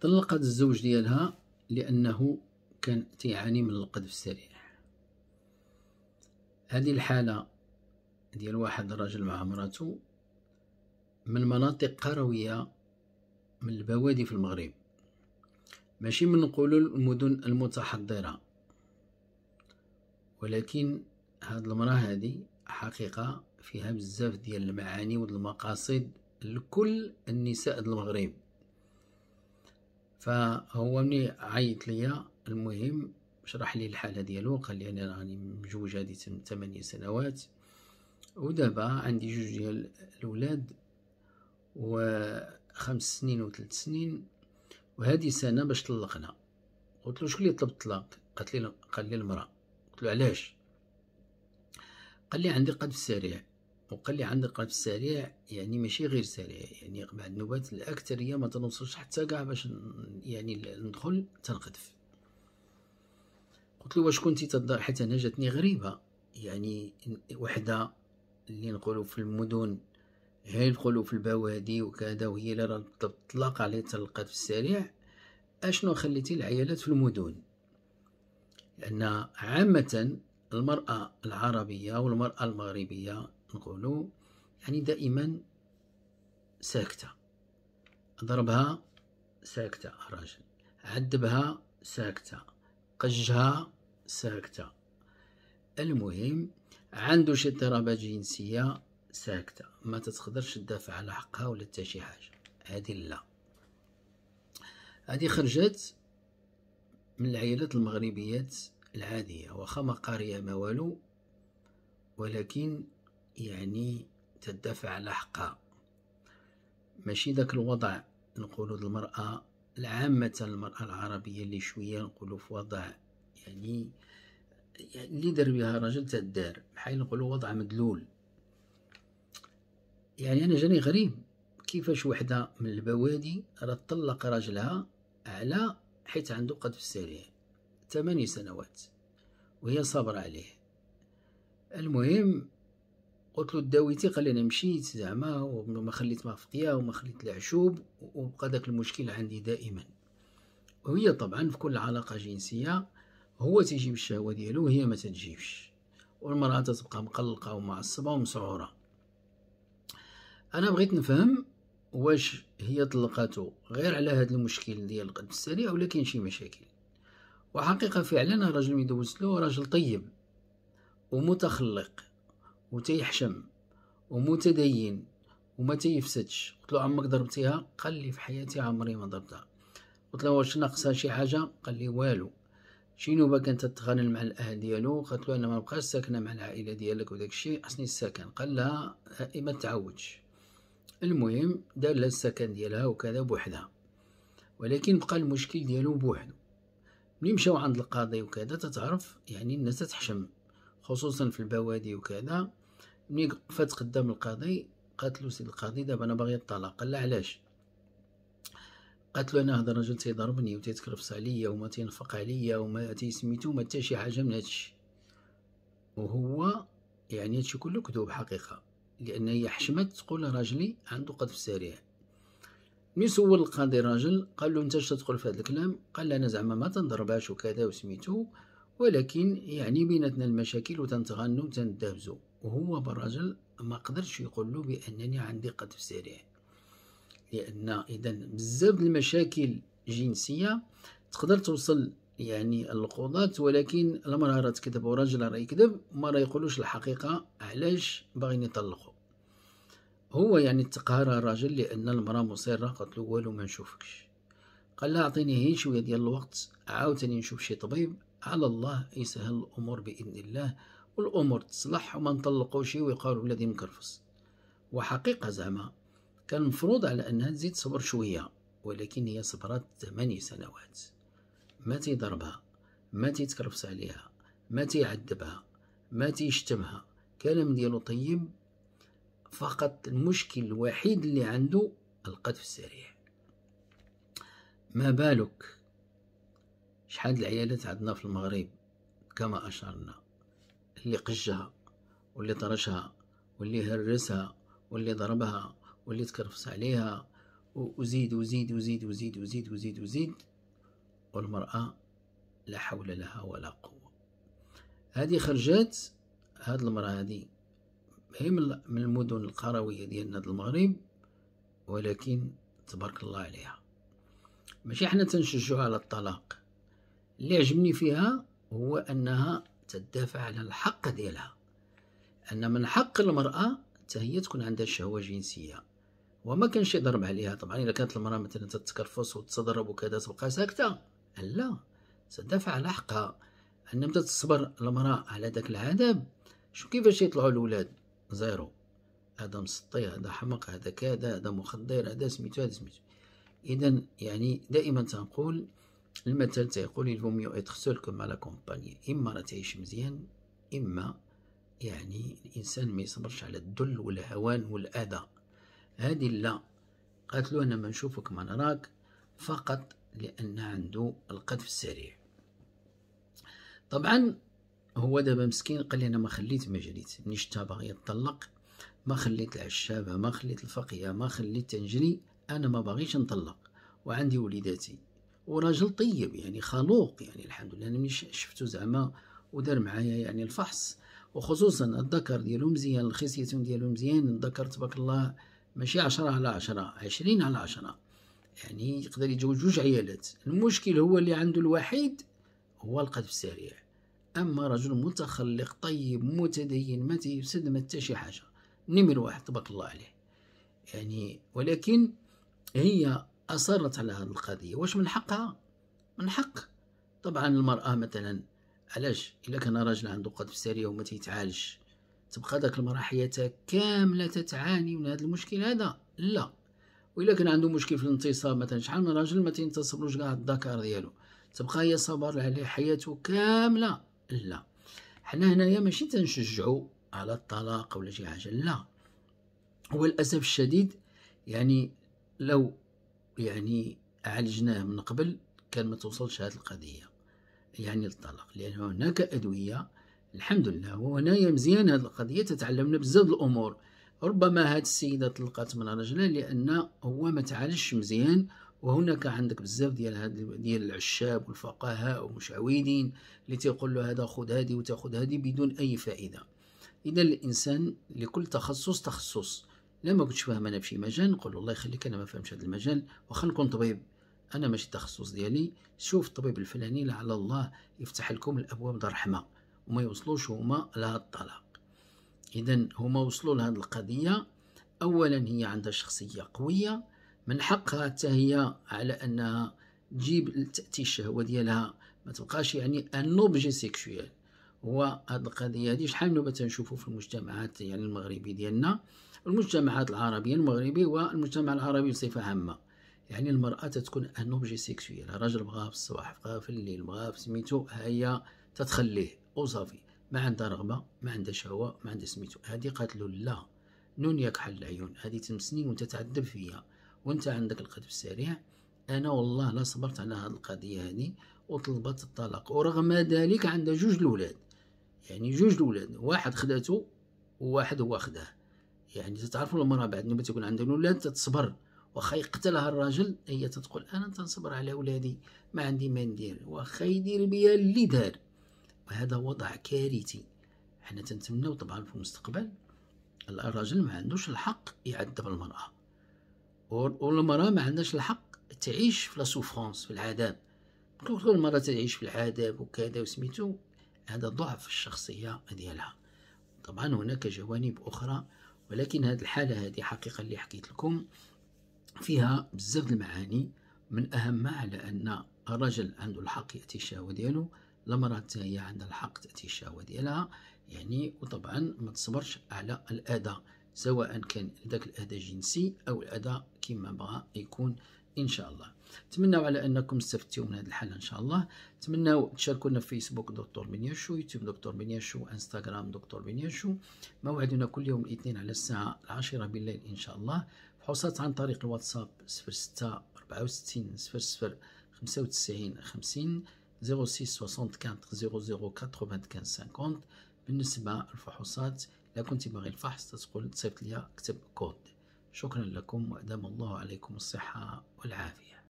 طلقت الزوج ديالها لأنه كان تيعاني من القذف السريع. هذه الحالة ديال واحد الراجل مع مراته من مناطق قروية من البوادي في المغرب. ماشي من نقولوا المدن المتحضرة. ولكن هاد المرأة هذه حقيقة فيها بزاف ديال المعاني والمقاصد لكل النساء المغرب. فهو مني عيط ليا. المهم شرح لي الحالة ديالو قال لي أنا راني مجوج هادي ثمانية سنوات. ودابا عندي جوج ديال الأولاد وخمس سنين وثلاث سنين. وهذه سنة باش طلقنا. قلت له شكون اللي طلب الطلاق؟ قالت لي قال لي المرأة. قلت له علاش؟ قال لي عندي قذف سريع. وقال لي عندي قذف سريع يعني ماشي غير سريع يعني بعد النوبات الأكثرية ما تنوصلش حتى كاع باش يعني ندخل تنقذف. قلت له واش كنتي تدار؟ حتى أنا جاتني غريبة يعني وحدة اللي نقولوا في المدن هي نقولوا في البوادي وكذا وهي اللي راه تطلق عليه القذف السريع. أشنو خليتي العيالات في المدن؟ لأن عامة المرأة العربية والمرأة المغربية نقولوا يعني دائما ساكتة. ضربها ساكتة الراجل عذبها ساكتة. قجها ساكتة. المهم عنده شي اضطرابات جنسية ساكتة. ما تتقدرش تدافع على حقها ولا حتى شي حاجة. هذه لا. هذه خرجت من العائلات المغربيات العادية واخا ما قاريه ما والو ولكن يعني تدافع على حقها ماشي داك الوضع نقولوا المرأة العامة المرأة العربية اللي شوية نقولوا في وضع يعني اللي دار بها راجل تدار بحال نقولوا وضع مدلول. يعني أنا جاني غريب كيفاش وحدة من البوادي راه طلق راجلها على حيت عنده قذف سريع ثماني سنوات وهي صابرة عليه. المهم قلت له داويتي قال لي أنا مشيت زعما وما خليت ما فطيه وما خليت العشوب وبقى داك المشكل عندي دائما. وهي طبعا في كل علاقة جنسية هو تيجيب الشهوه ديالو وهي ما تجيبش والمرأة تتبقى مقلقة ومعصبة ومسعورة. أنا بغيت نفهم واش هي طلقاتو غير على هذا المشكل ديال القذف السريع ولا كاين شي مشاكل. وحقيقة فعلا الراجل اللي دوزت له راجل طيب ومتخلق. وتيحشم ومتدين وما تيفسدش قلت له عمرك ضربتيها؟ قال لي في حياتي عمري ما ضربتها. قلت له واش ناقصها شي حاجة؟ قال لي والو. شي نوبه كانت تتغنى مع الأهل ديالو؟ قالت له أنا ما بقاش ساكنة مع العائلة ديالك وداك الشيء خصني السكن. قال لها ما تعودش. المهم دار لها السكن ديالها وكذا بوحدها. ولكن بقى المشكل ديالو بوحدو. ملي مشاو عند القاضي وكذا تتعرف يعني الناس تحشم خصوصا في البوادي وكذا. ملي وقفات قدام القاضي قالت له سيد القاضي دابا أنا باغي الطلاق قال لها علاش؟ قالت له أنا هذا الرجل تيضربني وتيتكرفس عليا وما تينفق عليا وما تيسميتو ما حتى شي حاجة من هادشي. وهو يعني هادشي كله كذوب حقيقه لأن هي حشمت تقول راجلي عنده قذف سريع. ملي سول القاضي الراجل قال له أنت اش تقول في هذا الكلام؟ قال أنا زعما ما تنضربهاش وكذا وسميتو ولكن يعني بيناتنا المشاكل وتنتغنوا وتندابزوا وهو بالرجل ما قدرش يقول له بأنني عندي قذف سريع. لأن اذا بزاف المشاكل جنسيه تقدر توصل يعني القضاة ولكن المرأة راه تكذب وراجل راه يكذب ما راه يقولوش الحقيقة علاش باغيين يطلقوا. هو يعني تقهر الراجل لأن المرأة مصرة قالت له والو ما نشوفكش. قال لها أعطيني هي شوية ديال الوقت عاوتاني نشوف شي طبيب على الله يسهل الأمور بإذن الله. والأمور تصلح وما نطلقوش ويقالوا بلادي مكرفص وحقيقة زعما كان المفروض على أنها تزيد صبر شوية ولكن هي صبرت ثماني سنوات. ما تيضربها ما تيتكرفس عليها ما تيعذبها ما تيشتمها. كلام ديالو طيب فقط المشكل الوحيد اللي عنده القذف السريع. ما بالك؟ شحال العيالات عندنا في المغرب؟ كما أشرنا. اللي قجها واللي طرشها واللي هرسها واللي ضربها واللي تكرفس عليها وزيد وزيد وزيد وزيد وزيد وزيد وزيد والمرأة لا حول لها ولا قوة. هذه خرجت هاد المرأة هذه هي من المدن القروية ديالنا المغرب ولكن تبارك الله عليها. ماشي حنا تنشجعوا على الطلاق. اللي عجبني فيها هو أنها تدافع على الحق ديالها. أن من حق حتى هي تكون عندها شهوة جنسية. وما كانش يضرب عليها. طبعا اذا كانت المرأة مثلا تتكرفص وتضرب وكذا تبقى ساكتة. لا تدافع على حقها. أن متى تصبر المرأة على ذاك العذاب؟ شو كيفاش يطلعوا الاولاد زيرو. هذا مسطي هذا حمق هذا كذا هذا مخدر هذا سميتو هذا سميتو. اذا يعني دائما تنقول المثل تيقول il vaut mieux être seul que mal accompagné إما راه تعيش مزيان إما يعني الإنسان ما يصبرش على الذل والهوان والأذى. هذه لا. قالت له أنا ما نشوفك ما نراك فقط لأن عنده القذف السريع. طبعا هو دابا مسكين قال لي أنا ما خليت ما جريت ملي شتا باغي يطلق ما خليت العشابة ما خليت الفقية ما خليت تنجري أنا ما باغيش نطلق. وعندي وليداتي. وراجل طيب يعني خلوق يعني الحمد لله. أنا ملي شفتو زعما ودار معايا يعني الفحص. وخصوصا الذكر ديالو مزيان الخصيتون ديالو مزيان. الذكر تبارك الله ماشي عشرة على عشرة عشرين على عشرة. يعني يقدر يتزوج جوج عيالات. المشكل هو اللي عنده الوحيد هو القذف السريع. أما رجل متخلق طيب متدين ما تيفسد ما حتى شي حاجة. نمر واحد تبارك الله عليه. يعني ولكن هي أصرت على هذه القضية. واش من حقها؟ من حق. طبعا المرأة مثلا علاش؟ إلا كان راجل عنده قذف سريع وما تيتعالجش تبقى داك المرأة حياتها كاملة تتعاني من هذا المشكل هذا؟ لا. وإلا كان عنده مشكل في الانتصاب مثلا شحال من راجل ما تينتصبلوش كاع الذكر ديالو؟ تبقى هي صبر عليه حياته كاملة؟ لا. حنا هنايا ماشي تنشجعوا على الطلاق ولا شي حاجة لا. هو للأسف الشديد يعني لو يعني عالجناه من قبل كان ما توصلش هذه القضية. يعني الطلاق لأن هناك أدوية الحمد لله وهنايا مزيان هذه القضية تتعلمنا بزاف الأمور. ربما هاد السيدة طلقت من رجلها لأن هو ما تعالجش مزيان وهناك عندك بزاف ديال ديال العشاب والفقهاء ومشعوذين اللي تيقول له هذا خذ هذه وتأخذ هذه بدون أي فائدة. إذا الإنسان لكل تخصص تخصص. لما كنتش فاهم أنا في مجال نقول الله يخليك أنا ما فهمش هذا المجال واخا نكون طبيب. أنا ماشي التخصص ديالي شوف الطبيب الفلاني لعل الله يفتح لكم الأبواب دار رحمه وما يوصلوش هما لهذا الطلاق. اذا هما وصلوا لهذه القضية. اولا هي عندها شخصية قوية من حقها حتى هي على أنها تجيب تأتي الشهوة ديالها. ما تبقاش يعني un objet sexuel هو هاد القضية هادي. شحال من تنشوفوا في المجتمعات يعني المغربي ديالنا؟ المجتمعات العربية المغربي والمجتمع العربي بصفة عامة. يعني المرأة تتكون un objet sexuel الراجل بغاها في الصباح بغاها في الليل بغاها في سميتو هي تتخليه. وصافي ما عندها رغبة ما عندها شهوة ما عندها سميتو. قالت له لا. نون ياك حل العيون. هذه تمسني وانت تعذب فيا. وانت عندك القذف السريع. أنا والله لا صبرت على هذه القضية هذه وطلبت الطلاق. ورغم ذلك عندها جوج الأولاد. يعني جوج الأولاد واحد خداته وواحد هو خداه. يعني تتعرفوا المراه بعد ما تكون عندها الأولاد تتصبر واخا يقتلها الراجل هي تتقول أنا تنصبر على ولادي ما عندي ما ندير واخا يدير بيا اللي دار. وهذا وضع كارثي. حنا تنتمناو طبعا في المستقبل الراجل ما عندوش الحق يعذب المرأة. والمراه ما عندهاش الحق تعيش في لا سوفرونس في العذاب. كل المراه تعيش في العذاب وكذا وسميتو هذا ضعف الشخصية ديالها. طبعا هناك جوانب أخرى ولكن هذه الحالة هذه حقيقة اللي حكيت لكم. فيها بزاف المعاني من اهمها على أن الرجل عنده الحق يأتي الشهوة ديالو حتى هي عندها الحق تأتي الشهوة ديالها. يعني وطبعا ما تصبرش على الأذى سواء كان ذاك الأذى الجنسي أو الأذى كما بغى يكون إن شاء الله. نتمنى على أنكم استفدتوا من هذه الحلقة إن شاء الله. نتمنى تشاركونا في فيسبوك دكتور بنياشو يوتيوب دكتور بنياشو إنستغرام دكتور بنياشو موعدنا كل يوم الاثنين على الساعة العاشرة بالليل إن شاء الله. فحوصات عن طريق الواتساب 06 64 00 95 50 06 64 00 95 50 بالنسبة للفحوصات إذا كنت باغي الفحص تقول تصيفط ليا كتب كود. شكرا لكم وأدام الله عليكم الصحة والعافية.